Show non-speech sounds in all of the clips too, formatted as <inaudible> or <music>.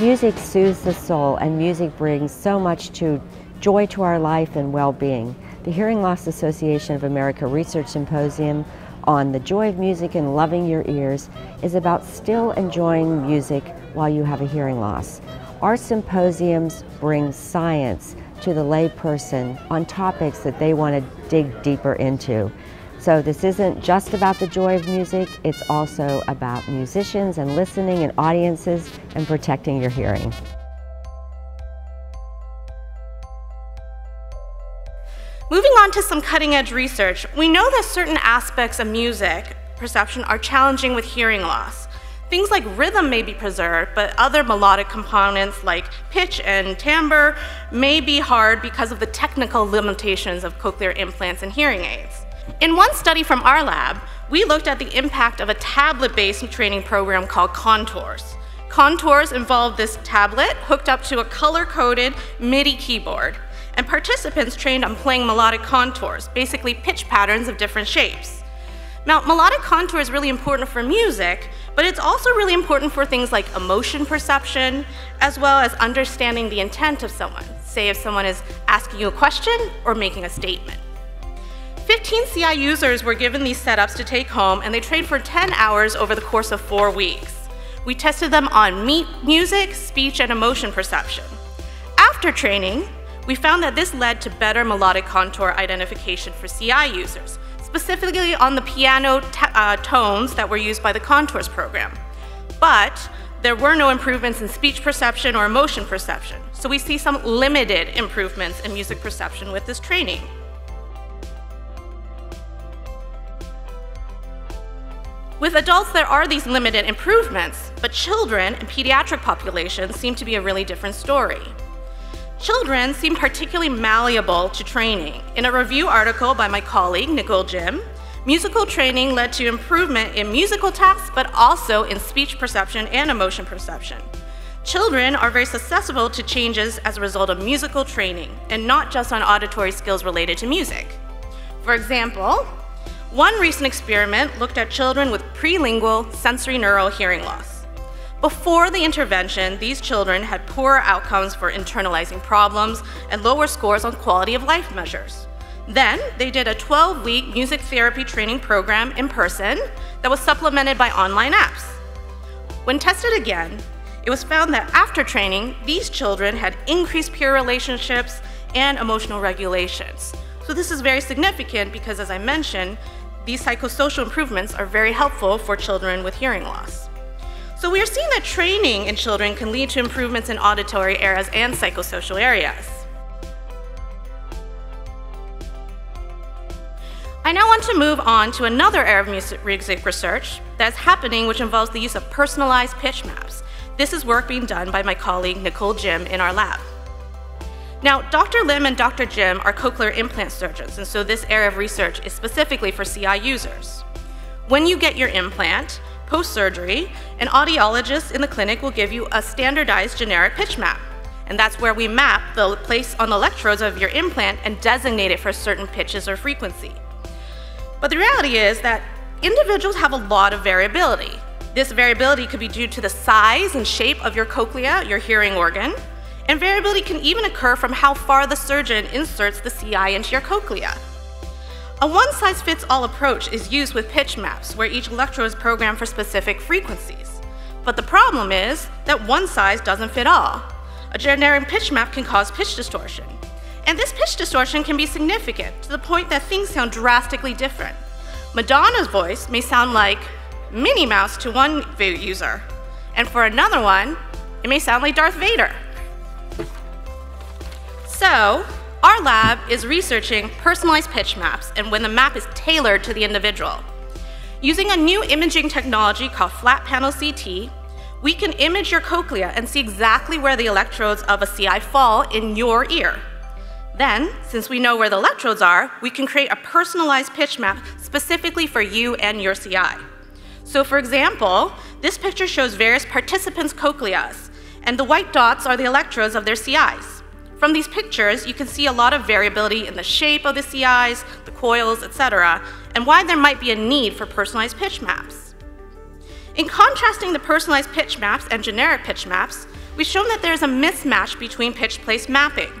Music soothes the soul and music brings so much to joy to our life and well-being. The Hearing Loss Association of America Research Symposium on the joy of music and loving your ears is about still enjoying music while you have a hearing loss. Our symposiums bring science to the layperson on topics that they want to dig deeper into. So this isn't just about the joy of music, it's also about musicians and listening and audiences and protecting your hearing. Moving on to some cutting edge research, we know that certain aspects of music perception are challenging with hearing loss. Things like rhythm may be preserved, but other melodic components like pitch and timbre may be hard because of the technical limitations of cochlear implants and hearing aids. In one study from our lab, we looked at the impact of a tablet-based training program called Contours. Contours involved this tablet hooked up to a color-coded MIDI keyboard, and participants trained on playing melodic contours, basically pitch patterns of different shapes. Now, melodic contour is really important for music, but it's also really important for things like emotion perception, as well as understanding the intent of someone. Say if someone is asking you a question or making a statement. 15 CI users were given these setups to take home, and they trained for 10 hours over the course of four weeks. We tested them on music, speech, and emotion perception. After training, we found that this led to better melodic contour identification for CI users, specifically on the piano uh, tones that were used by the Contours program. But there were no improvements in speech perception or emotion perception, so we see some limited improvements in music perception with this training. With adults, there are these limited improvements, but children and pediatric populations seem to be a really different story. Children seem particularly malleable to training. In a review article by my colleague, Nicole Jiam, musical training led to improvement in musical tasks, but also in speech perception and emotion perception. Children are very susceptible to changes as a result of musical training, and not just on auditory skills related to music. For example, one recent experiment looked at children with prelingual sensorineural hearing loss. Before the intervention, these children had poorer outcomes for internalizing problems and lower scores on quality of life measures. Then, they did a 12 week music therapy training program in person that was supplemented by online apps. When tested again, it was found that after training, these children had increased peer relationships and emotional regulations. So, this is very significant because, as I mentioned, these psychosocial improvements are very helpful for children with hearing loss. So we are seeing that training in children can lead to improvements in auditory areas and psychosocial areas. I now want to move on to another area of music research that's happening which involves the use of personalized pitch maps. This is work being done by my colleague Nicole Jiam in our lab. Now, Dr. Limb and Dr. Jiam are cochlear implant surgeons, and so this area of research is specifically for CI users. When you get your implant, Post-surgery, an audiologist in the clinic will give you a standardized generic pitch map. And that's where we map the place on the electrodes of your implant and designate it for certain pitches or frequency. But the reality is that individuals have a lot of variability. This variability could be due to the size and shape of your cochlea, your hearing organ, and variability can even occur from how far the surgeon inserts the CI into your cochlea. A one-size-fits-all approach is used with pitch maps, where each electrode is programmed for specific frequencies. But the problem is that one size doesn't fit all. A generic pitch map can cause pitch distortion. And this pitch distortion can be significant to the point that things sound drastically different. Madonna's voice may sound like Minnie Mouse to one user, and for another one, it may sound like Darth Vader. So, our lab is researching personalized pitch maps and when the map is tailored to the individual. Using a new imaging technology called flat panel CT, we can image your cochlea and see exactly where the electrodes of a CI fall in your ear. Then, since we know where the electrodes are, we can create a personalized pitch map specifically for you and your CI. So for example, this picture shows various participants' cochleas, and the white dots are the electrodes of their CIs. From these pictures, you can see a lot of variability in the shape of the CIs, the coils, etc., and why there might be a need for personalized pitch maps. In contrasting the personalized pitch maps and generic pitch maps, we've shown that there's a mismatch between pitch place mapping.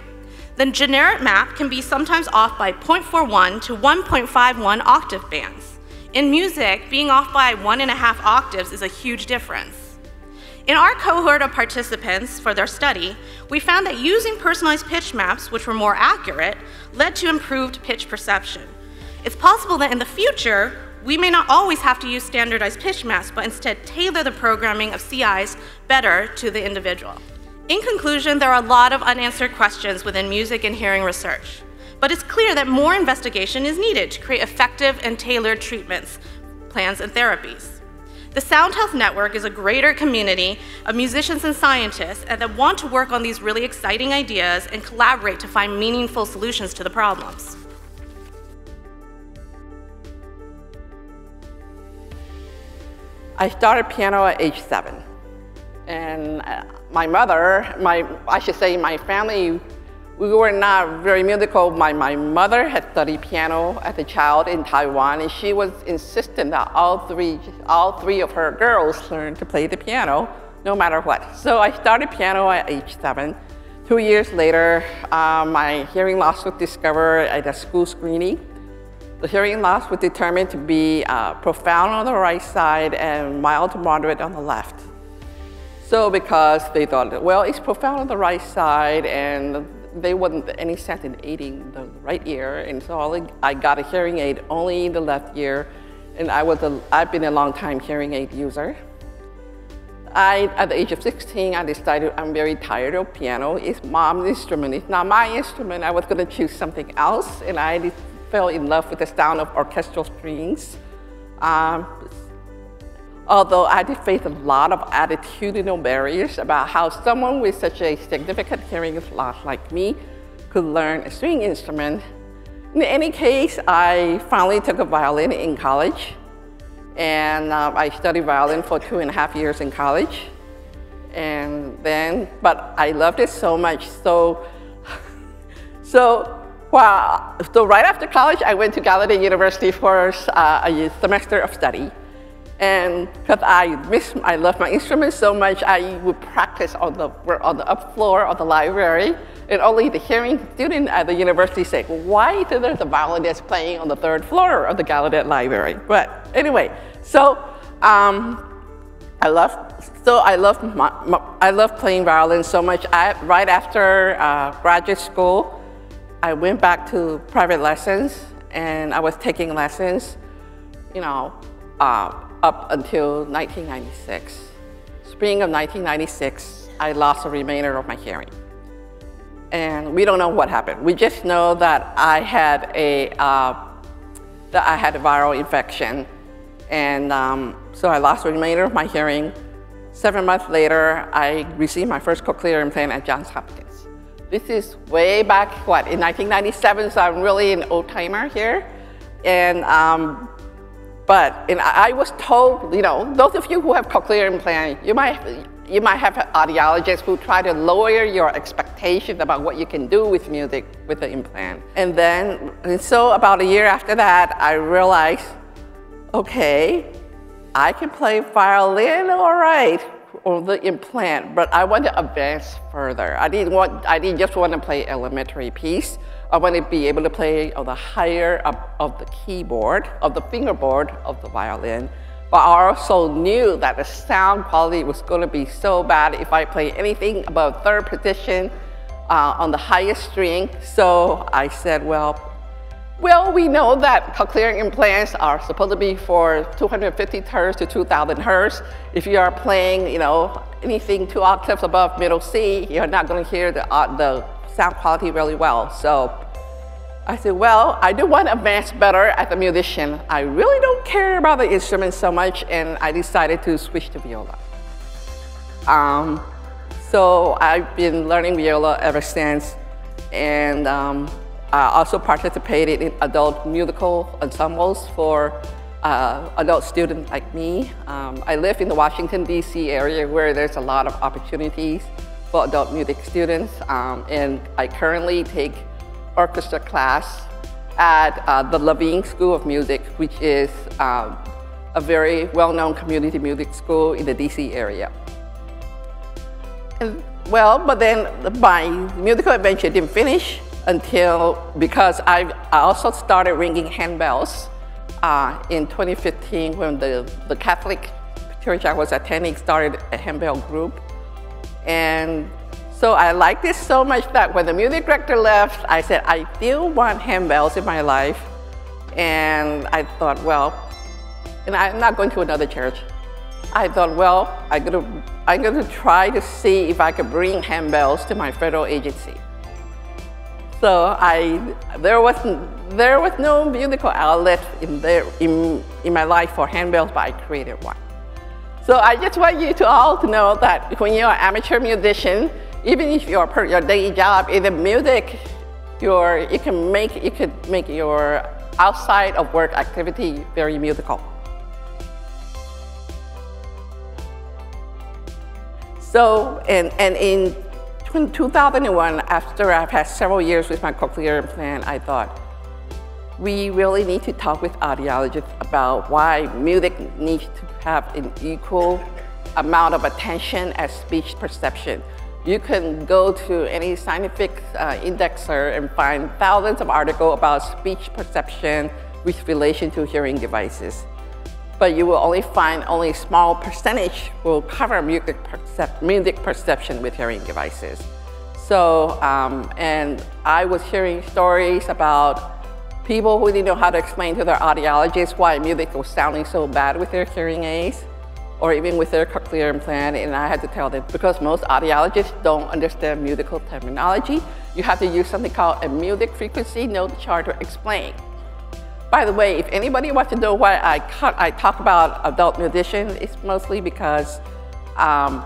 The generic map can be sometimes off by 0.41 to 1.51 octave bands. In music, being off by one and a half octaves is a huge difference. In our cohort of participants for their study, we found that using personalized pitch maps, which were more accurate, led to improved pitch perception. It's possible that in the future, we may not always have to use standardized pitch maps, but instead tailor the programming of CIs better to the individual. In conclusion, there are a lot of unanswered questions within music and hearing research, but it's clear that more investigation is needed to create effective and tailored treatments, plans, and therapies. The Sound Health Network is a greater community of musicians and scientists that want to work on these really exciting ideas and collaborate to find meaningful solutions to the problems. I started piano at age seven. And uh, my mother, my, I should say my family we were not very musical. My, my mother had studied piano as a child in Taiwan, and she was insistent that all three, all three of her girls learn to play the piano, no matter what. So I started piano at age seven. Two years later, uh, my hearing loss was discovered at a school screening. The hearing loss was determined to be uh, profound on the right side and mild to moderate on the left. So because they thought, well, it's profound on the right side and they wasn't any sense in aiding the right ear, and so I got a hearing aid only in the left ear, and I was a, I've been a long time hearing aid user. I, at the age of 16, I decided I'm very tired of piano. It's mom's instrument. It's not my instrument. I was going to choose something else, and I fell in love with the sound of orchestral strings. Um, Although I did face a lot of attitudinal barriers about how someone with such a significant hearing loss like me could learn a string instrument. In any case, I finally took a violin in college. And uh, I studied violin for two and a half years in college. And then, but I loved it so much. So, <laughs> so, well, so right after college, I went to Gallaudet University for uh, a semester of study. And because I miss, I love my instrument so much, I would practice on the, on the up floor of the library. And only the hearing student at the university said, why is there a violinist playing on the third floor of the Gallaudet Library? But anyway, so um, I love, so I love, my, my, I love playing violin so much. I, right after uh, graduate school, I went back to private lessons and I was taking lessons, you know, uh, up until 1996. Spring of 1996, I lost the remainder of my hearing. And we don't know what happened. We just know that I had a, uh, that I had a viral infection. And um, so I lost the remainder of my hearing. Seven months later, I received my first cochlear implant at Johns Hopkins. This is way back, what, in 1997, so I'm really an old timer here. And um, but I was told, you know, those of you who have cochlear implant, you might, you might have audiologists who try to lower your expectations about what you can do with music with the implant. And then, and so about a year after that, I realized, okay, I can play violin all right on the implant, but I want to advance further. I didn't want, I didn't just want to play elementary piece. I want to be able to play on the higher of the keyboard, of the fingerboard of the violin. But I also knew that the sound quality was going to be so bad if I play anything above third position uh, on the highest string. So I said, well, well, we know that cochlear implants are supposed to be for 250 hertz to 2000 hertz. If you are playing, you know, anything two octaves above middle C, you're not going to hear the, uh, the sound quality really well. So I said, well, I do want to advance better as a musician. I really don't care about the instrument so much, and I decided to switch to viola. Um, so I've been learning viola ever since, and um, I also participated in adult musical ensembles for uh, adult students like me. Um, I live in the Washington, D.C. area where there's a lot of opportunities for adult music students. Um, and I currently take orchestra class at uh, the Levine School of Music, which is um, a very well-known community music school in the DC area. And, well, but then my musical adventure didn't finish until because I, also started ringing handbells uh, in 2015 when the, the Catholic church I was attending started a handbell group. And so I liked it so much that when the music director left, I said, I still want handbells in my life. And I thought, well, and I'm not going to another church. I thought, well, I'm gonna, I'm gonna try to see if I could bring handbells to my federal agency. So I, there was, there was no musical outlet in, there, in, in my life for handbells, but I created one. So I just want you to all to know that when you're an amateur musician, even if your, your day job is in music, your, you can make, you could make your outside of work activity very musical. So, and, and in 2001, after I've had several years with my cochlear implant, I thought, we really need to talk with audiologists about why music needs to have an equal amount of attention as speech perception. You can go to any scientific uh, indexer and find thousands of articles about speech perception with relation to hearing devices but you will only find only a small percentage will cover music, percep music perception with hearing devices. So, um, and I was hearing stories about people who didn't know how to explain to their audiologists why music was sounding so bad with their hearing aids or even with their cochlear implant, and I had to tell them, because most audiologists don't understand musical terminology, you have to use something called a music frequency note chart to explain. By the way, if anybody wants to know why I, I talk about adult musicians, it's mostly because um,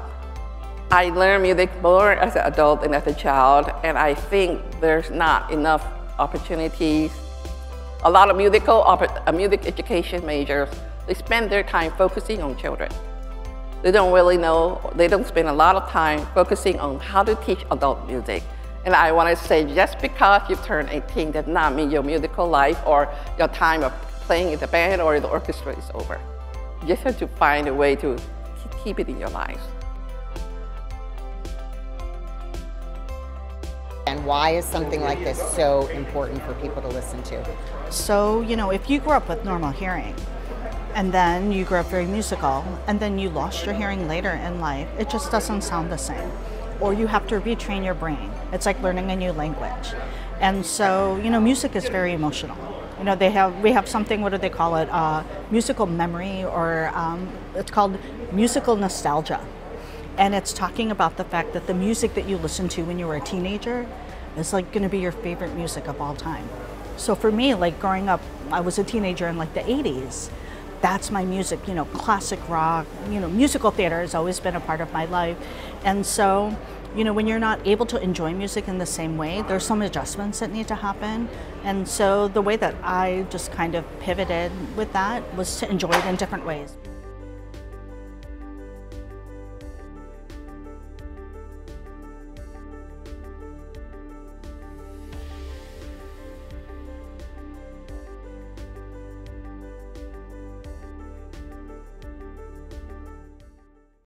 I learned music more as an adult than as a child, and I think there's not enough opportunities. A lot of musical, uh, music education majors, they spend their time focusing on children. They don't really know, they don't spend a lot of time focusing on how to teach adult music. And I want to say, just because you turn 18 does not mean your musical life or your time of playing in the band or the orchestra is over. You just have to find a way to keep it in your life. And why is something like this so important for people to listen to? So, you know, if you grew up with normal hearing, and then you grew up very musical, and then you lost your hearing later in life, it just doesn't sound the same or you have to retrain your brain. It's like learning a new language. And so, you know, music is very emotional. You know, they have we have something. What do they call it? Uh, musical memory, or um, it's called musical nostalgia. And it's talking about the fact that the music that you listened to when you were a teenager is like going to be your favorite music of all time. So for me, like growing up, I was a teenager in like the 80s. That's my music, you know, classic rock, you know, musical theater has always been a part of my life. And so you know, when you're not able to enjoy music in the same way, there's some adjustments that need to happen. And so the way that I just kind of pivoted with that was to enjoy it in different ways.